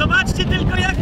Zobaczcie tylko jak